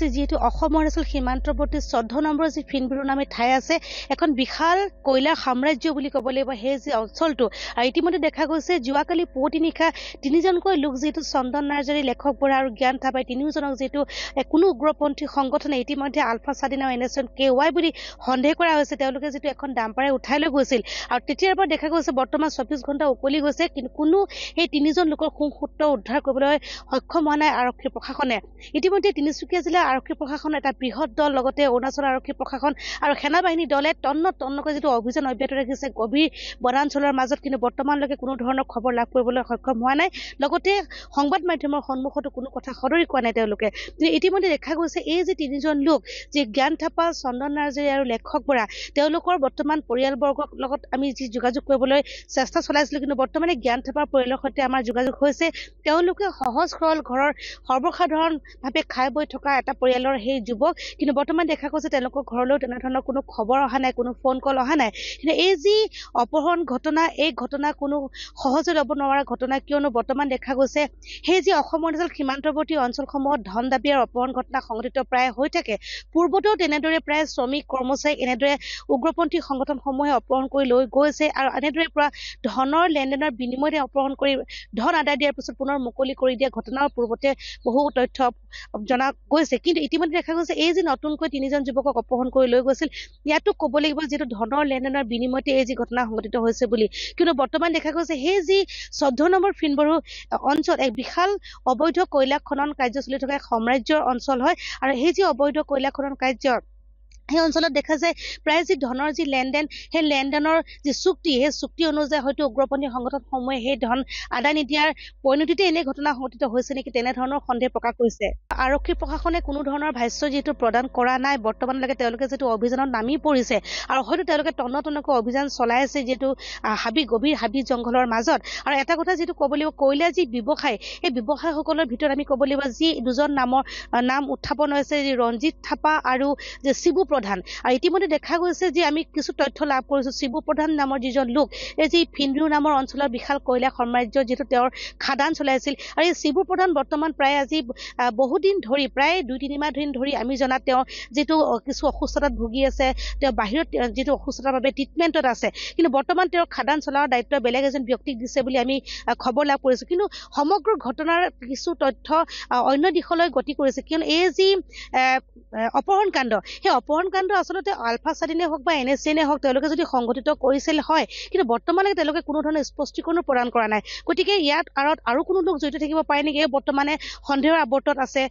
যি যিহেতু অসম অৰুণাচল সীমান্তৱৰ্তী চৈধ্য নম্বৰ যি ফিনবিৰু নামে ঠাই আছে এখন বিশাল কয়লা সাম্ৰাজ্য বুলি ক'ব লাগিব সেই যি অঞ্চলটো। আৰু ইতিমধ্যে দেখা গৈছে যোৱাকালি পুৱতি নিশা তিনিজনকৈ লোক যিহেতু চন্দন নাৰ্জাৰী লেখক বৰা আৰু জ্ঞান থাপাই তিনিওজনক যিহেতু কোনো উগ্ৰপন্থী সংগঠনে ইতিমধ্যে আলফা স্বাধীন আৰু N S N K Y বুলি সন্দেহ কৰা হৈছে তেওঁলোকে যিটো এখন ডাম্পাৰে উঠাই লৈ গৈছিল। আৰু তেতিয়াৰ পৰা দেখা গৈছে বৰ্তমান চৌবিছ ঘণ্টা উকলি গৈছে কিন্তু কোনো সেই তিনিজন লোকৰ সুসূত্ৰ উদ্ধাৰ কৰিবলৈ সক্ষম হোৱা নাই আৰক্ষী প্ৰশাসনে। ইতিমধ্যে তিনিচুকীয়া জিলা আৰক্ষী প্ৰশাসনৰ এটা বৃহৎ দল লগতে অৰুণাচল আৰক্ষী প্ৰশাসন আৰু সেনাবাহিনী দলে তন্ন তন্নকৈ যিটো অভিযান অব্যাহত ৰাখিছে গভীৰ বনাঞ্চলৰ মাজত কিন্তু বৰ্তমানলৈকে কোনো ধৰণৰ খবৰ লাভ কৰিবলৈ সক্ষম হোৱা নাই। লগতে সংবাদ মাধ্যমৰ সন্মুখতো কোনো কথা সদৰি কোৱা নাই তেওঁলোকে। ইতিমধ্যে দেখা গৈছে এই যে তিনিজন লোক যি জ্ঞান থাপা চন্দন নাৰ্জাৰী আৰু লেখক বৰা তেওঁলোকৰ বৰ্তমান পৰিয়ালবৰ্গৰ লগত আমি যি যোগাযোগ কৰিবলৈ চেষ্টা চলাইছিলোঁ কিন্তু বৰ্তমানে জ্ঞান থাপাৰ পৰিয়ালৰ সৈতে আমাৰ যোগাযোগ হৈছে। তেওঁলোকে সহজ সৰল ঘৰৰ সৰ্বসাধাৰণভাৱে খাই বৈ থকা এটা পৰিয়ালৰ সেই যুৱক কিন্তু বৰ্তমান দেখা গৈছে তেওঁলোকৰ ঘৰলৈও তেনেধৰণৰ কোনো খবৰ অহা নাই কোনো ফোন কল অহা নাই। কিন্তু এই যি অপহৰণ ঘটনা এই ঘটনা কোনো সহজে ল'ব নোৱাৰা ঘটনা কিয়নো বৰ্তমান দেখা গৈছে সেই যি অসম অৰুণাচল সীমান্তৱৰ্তী অঞ্চলসমূহত ধন দাবী আৰু অপহৰণ ঘটনা সংঘটিত প্ৰায় হৈ থাকে। পূৰ্বতেও তেনেদৰে প্ৰায় শ্ৰমিক কৰ্মচাৰীক এনেদৰে উগ্ৰপন্থী সংগঠনসমূহে অপহৰণ কৰি লৈ গৈছে আৰু এনেদৰে পৰা ধনৰ লেনদেনৰ বিনিময়তে অপহৰণ কৰি ধন আদায় দিয়াৰ পিছত পুনৰ মুকলি কৰি দিয়া ঘটনাও পূৰ্বতে বহু তথ্য জনা গৈছে। কিন্তু ইতিমধ্যে দেখা গৈছে এই যি নতুনকৈ তিনিজন যুৱকক অপহৰণ কৰি লৈ গৈছিল ইয়াতো ক'ব লাগিব যিহেতু ধনৰ লেনদেনৰ বিনিময়তে এই যি ঘটনা সংঘটিত হৈছে বুলি। কিন্তু বৰ্তমান দেখা গৈছে সেই যি চৈধ্য নম্বৰ ফিনবৰু অঞ্চল এক বিশাল অবৈধ কয়লা খনন কাৰ্য চলি থকা এক সাম্ৰাজ্যৰ অঞ্চল হয় আৰু সেই যি অবৈধ কয়লা খনন কাৰ্য সেই অঞ্চলত দেখা যায় প্ৰায় যি ধনৰ যি লেনদেন সেই লেনদেনৰ যি চুক্তি সেই চুক্তি অনুযায়ী হয়তো উগ্ৰপন্থী সংগঠনসমূহে সেই ধন আদায় নিদিয়াৰ পৰিণতিতে এনে ঘটনা সংঘটিত হৈছে নেকি তেনেধৰণৰ সন্দেহ প্ৰকাশ কৰিছে। আৰক্ষী প্ৰশাসনে কোনো ধৰণৰ ভাষ্য যিহেতু প্ৰদান কৰা নাই বৰ্তমানলৈকে তেওঁলোকে যিটো অভিযানত নামি পৰিছে আৰু হয়তো তেওঁলোকে তন্ন তন্নকৈ অভিযান চলাই আছে যিহেতু হাবি গভীৰ হাবি জংঘলৰ মাজত। আৰু এটা কথা যিটো ক'ব লাগিব কয়লা যি ব্যৱসায় এই ব্যৱসায়সকলৰ ভিতৰত আমি ক'ব লাগিব যি দুজন নামৰ নাম উত্থাপন হৈছে ৰঞ্জিত থাপা আৰু যে শিবু প্ৰধান। আৰু ইতিমধ্যে দেখা গৈছে যে আমি কিছু তথ্য লাভ কৰিছো। শিবু প্ৰধান নামৰ যিজন লোক এই যি ফিনৰু নামৰ অঞ্চলৰ বিশাল কয়লা সাম্ৰাজ্য যিহেতু তেওঁৰ খাদান চলাইছিল আৰু এই শিবু প্ৰধান বৰ্তমান প্ৰায় আজি বহুদিন ধৰি প্ৰায় দুই তিনিমাহ দিন ধৰি আমি জনাত তেওঁ যিটো কিছু অসুস্থতাত ভুগি আছে তেওঁ বাহিৰত যিটো অসুস্থতাৰ বাবে ট্ৰিটমেণ্টত আছে। কিন্তু বৰ্তমান তেওঁৰ খাদান চলোৱাৰ দায়িত্ব বেলেগ এজন ব্যক্তিক দিছে বুলি আমি খবৰ লাভ কৰিছো। কিন্তু সমগ্ৰ ঘটনাৰ কিছু তথ্য অন্য দিশলৈ গতি কৰিছে। কিয়নো এই যি আহ, আহ, অপহৰণ কাণ্ড সেই অপহৰণ কাণ্ড আচলতে আলফা স্বাধীনে হওক বা এন এছ চিনে হওক তেওঁলোকে যদি সংঘটিত কৰিছিল হয় কিন্তু বৰ্তমানলৈকে তেওঁলোকে কোনো ধৰণৰ স্পষ্টীকৰণো প্ৰদান কৰা নাই। গতিকে ইয়াত আঁৰত আৰু কোনো লোক জড়িত থাকিব পাৰে নেকি? বৰ্তমানে সন্দেহৰ আৱৰ্তত আছে।